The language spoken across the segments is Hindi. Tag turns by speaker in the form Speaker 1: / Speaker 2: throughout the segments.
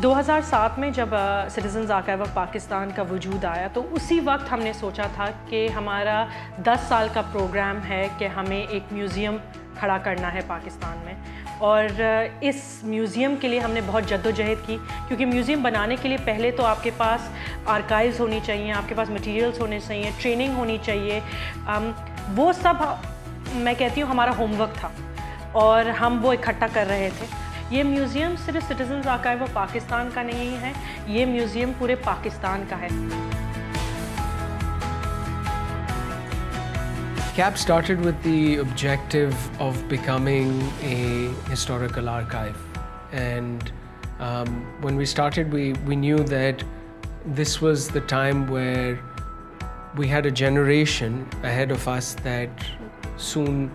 Speaker 1: 2007 में जब सिटीजन्स आर्काइव ऑफ़ पाकिस्तान का वजूद आया तो उसी वक्त हमने सोचा था कि हमारा 10 साल का प्रोग्राम है कि हमें एक म्यूज़ियम खड़ा करना है पाकिस्तान में। और इस म्यूज़ियम के लिए हमने बहुत जद्दोजहद की, क्योंकि म्यूज़ियम बनाने के लिए पहले तो आपके पास आर्काइव्स होनी चाहिए, आपके पास मटेरियल्स होने चाहिए ट्रेनिंग होनी चाहिए। वो सब, मैं कहती हूँ, हमारा होमवर्क था। और हम वो इकट्ठा कर रहे थे। ये म्यूज़ियम सिर्फ़ सिटीजन्स आर्काइव ऑफ़ पाकिस्तान का नहीं है ये म्यूज़ियम पूरे पाकिस्तान का है
Speaker 2: CAP started with the objective of becoming a historical archive. And um, when we started, we, we knew that this was the time where we had a generation ahead of us that soon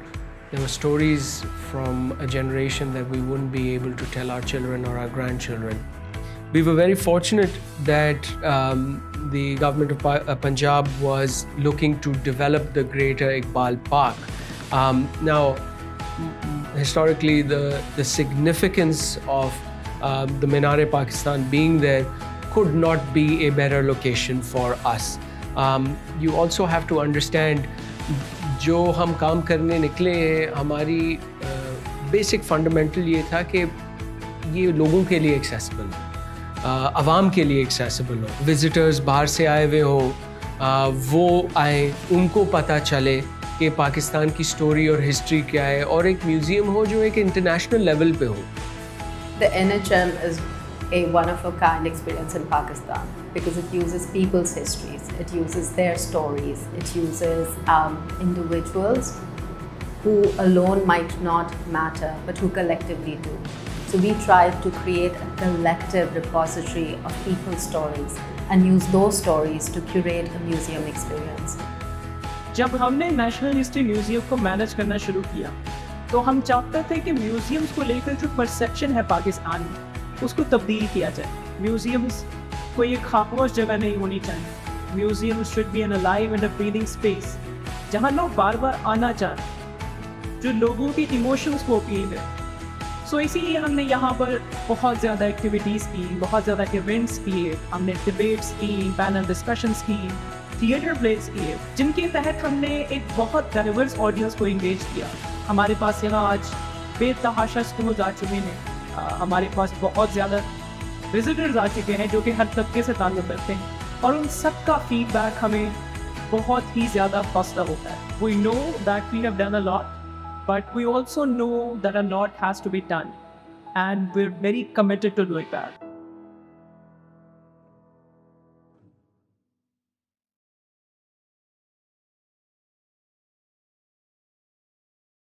Speaker 2: there were stories from a generation that we wouldn't be able to tell our children or our grandchildren. We were very fortunate that um, the government of uh, Punjab was looking to develop the greater Iqbal Park. Um, now, historically, the, the significance of uh, the Minare Pakistan being there could not be a better location for us. Um, you also have to understand जो हम काम करने निकले हैं, हमारी बेसिक फंडामेंटल ये था कि ये लोगों के लिए एक्सेसिबल हो आवाम के लिए एक्सेसिबल हो विज़िटर्स बाहर से आए हुए हो वो आए, उनको पता चले कि पाकिस्तान की स्टोरी और हिस्ट्री क्या है और एक म्यूज़ियम हो जो एक इंटरनेशनल लेवल पे हो।
Speaker 3: NHM is a one of a kind experience in Pakistan because it uses people's histories, it uses their stories, it uses um, individuals who alone might not matter but who collectively do. So we try to create a collective repository of people's stories and use those stories to curate a museum experience.
Speaker 4: जब हमने नेशनल हिस्ट्री म्यूजियम को मैनेज करना शुरू किया तो हम चाहते थे कि म्यूजियम्स को लेकर जो परसेप्शन है पाकिस्तान में उसको तब्दील किया जाए। म्यूजियम्स कोई एक खामोश जगह नहीं होनी चाहिए। Museum should be an alive and a breathing space जहाँ लोग बार बार आना चाहें जो लोगों की इमोशंस को अपील है। सो so, इसीलिए हमने यहाँ पर बहुत ज़्यादा एक्टिविटीज़ की बहुत ज़्यादा इवेंट्स किए हमने डिबेट्स की पैनल डिस्कशंस की थिएटर प्लेस किए जिनके तहत हमने एक बहुत डाइवर्स ऑडियंस को इंगेज किया। हमारे पास यहाँ आज बेतहाशा स्कूल आ चुके हैं। हमारे पास बहुत ज़्यादा विजिटर्स आ चुके हैं जो कि हर तबके से ताल्लुक़ रखते हैं और उन सब का फीडबैक हमें बहुत ही ज़्यादा फसला होता है we know that we have done a lot but we also know that a lot has to be done and we are very committed to doing that.